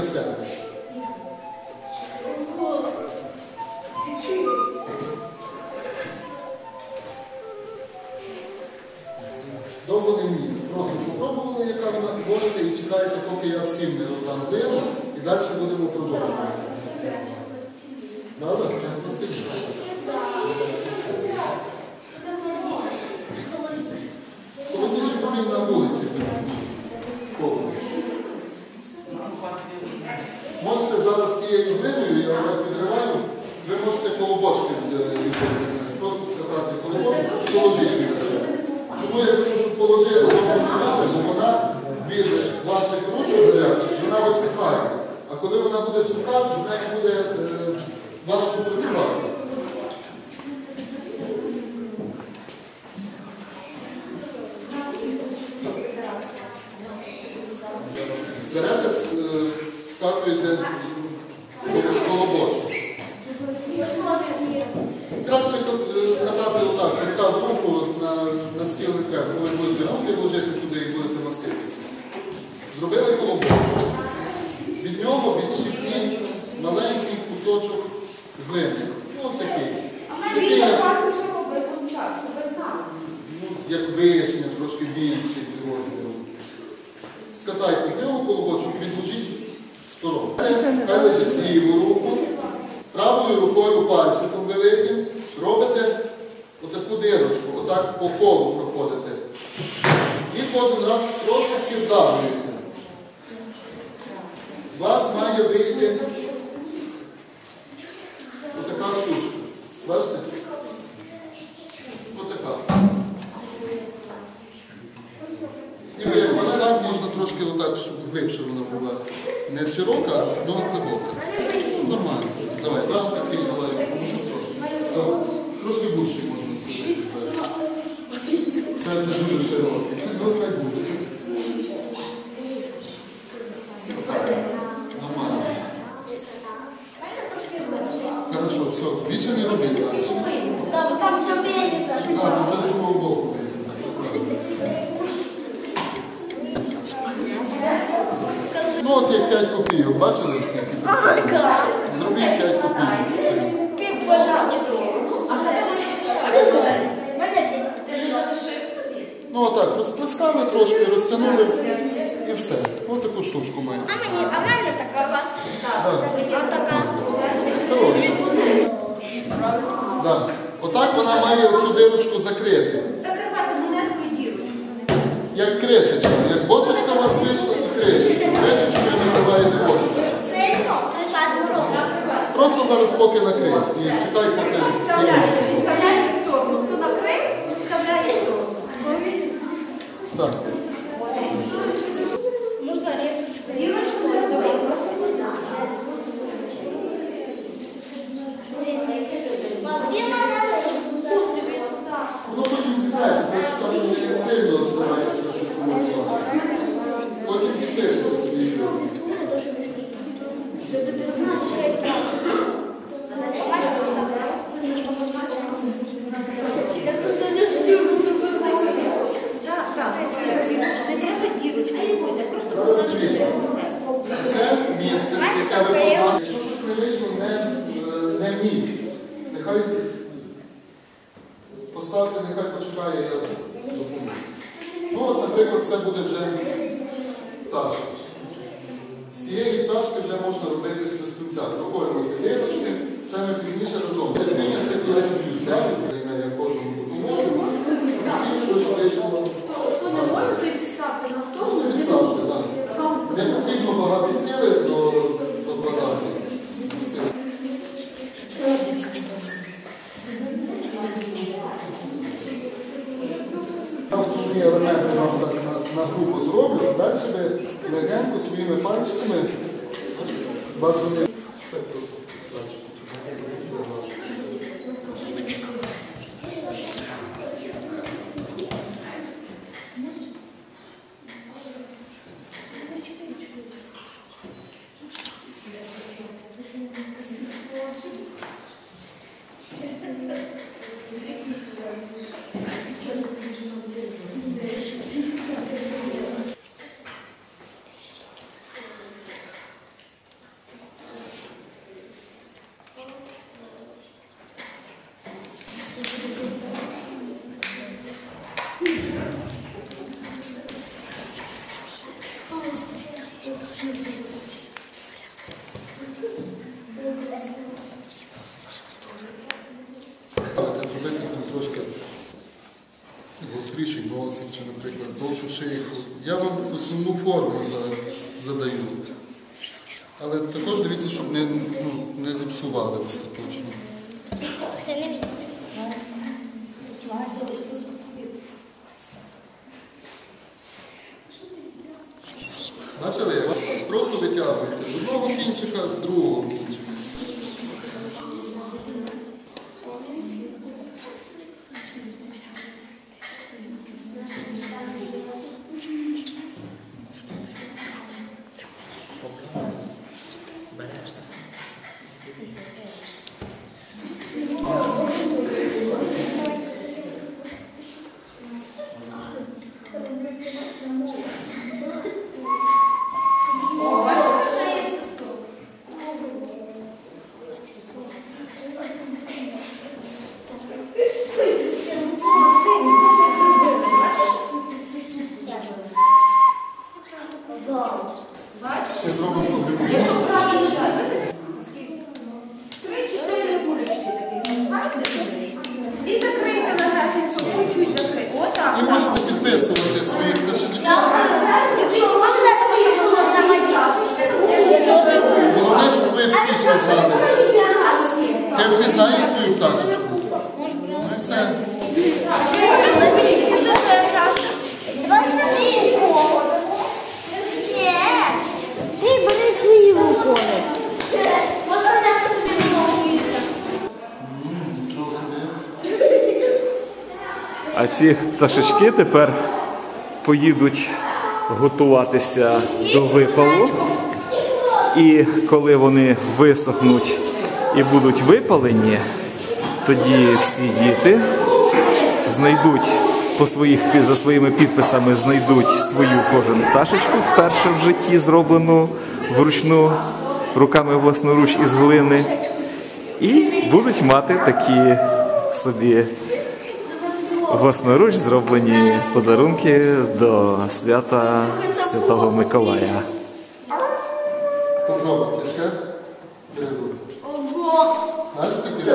для себе? Довго не вміє. Просто спробували, яка вона можете, і чекаєте, поки я всім не роздам дину, і далі будемо продовжувати. Добре? Спасибо. Холодніше повинні на вулиці. Холодно. Можете зараз цією глиною, я так підриваю, ви можете колобочки з е, просто сказати положити біля себе. Чому я кажу, що положили довго бо вона від ваших ручок гарячих, вона висихає. А коли вона буде суха, з нею буде е, важко працювати. Берете, е, скатуєте колобочок. Краще е, катати отак, рука в руку на, на треба. Коли будете руки ложити туди і будете маститися. Зробили колобочок. Від нього відщипніть маленький кусочок глини. Ну, такий. Такий, як, ну, як вишня, трошки більший розміром. Скатайте з нього колобочок, відложіть в сторону. Хай лежить ліву руку, правою рукою пальчиком отак по колу проходите. І кожен раз трошечки вдавлюєте. У вас має вийти отака штучка. Бачите? Отака. Ніби як вона можна трошки отак, щоб глибше вона була. Не широка, але глибока. Нормально. Давай, там такий, давай, поможу трошки. Так, Трошки більше можна зробити зверху. Це не дуже широкий. Ну, хай буде. Нормально. Хорошо, все. Більше не робіть далі. Там, там венится. Так, вже з другого боку. Ну, от як 5 копійок, бачили? Зробіть 5 копійок. Пик квадратчик. Ну отак, розплескали трошки, розтягнули і все. Ось таку штучку маємо. А мені, а мене така. Так, А така. хороше. Да. Отак вона має цю дирочку закрити. Закривати монеткою дірочку. Як кришечка. Як бочечка у вас вийшла, і кришечка. Кришечкою накриваєте бочку. Сильно просто. Просто зараз поки накриють. І чекай, поки всі інші. Вставляєте в сторону. Хто накрив, вставляє в сторону. Так. Це місце, яке ви познали. Якщо щось не вийшло, не, е, вміть. Нехай поставте, нехай почекає, я допоможу. Ну, от, наприклад, це буде вже пташка. З цієї пташки вже можна робити свистунця. Проходимо дірочки, це ми пізніше разом. Терпіння це 5 плюс 10, займе я кожному допоможу. Всі щось вийшло. хто не може, то відставте на стол. Просто відставте, так. Не потрібно багато сили до докладати. Сили. Просто що я елементи вам так на, на групу зроблю, а далі ви легенько своїми пальчиками вас зробити там трошки гостріший носик, чи, наприклад, довшу шийку. Я вам основну форму задаю. Але також дивіться, щоб не, ну, не зіпсували остаточно. Це не відео. Просто витягуєте з одного кінчика, з другого кінчика. Ще зробимо погребушку. Три-чотири кулечки такі. Бачите сюди? І закрийте нагасі, чуть-чуть закрийте. Отак. І можете підписувати свої пташечки. Якщо можна, то що ви заманіть. Головне, щоб ви всі впізнали. Ти впізнаєш свою пташечку? Ну і все. А ці пташечки тепер поїдуть готуватися до випалу. І коли вони висохнуть і будуть випалені, тоді всі діти знайдуть по своїх за своїми підписами знайдуть свою кожен пташечку вперше в житті, зроблену вручну руками власноруч із глини, і будуть мати такі собі власноруч зроблені подарунки до свята Святого Миколая. Попробуй, тяжке? Бери руку. Ого. Знаєш таке?